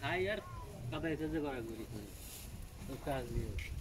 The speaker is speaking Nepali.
खाइ यार तपाईँ चाहिँ गरेर गुरी उसको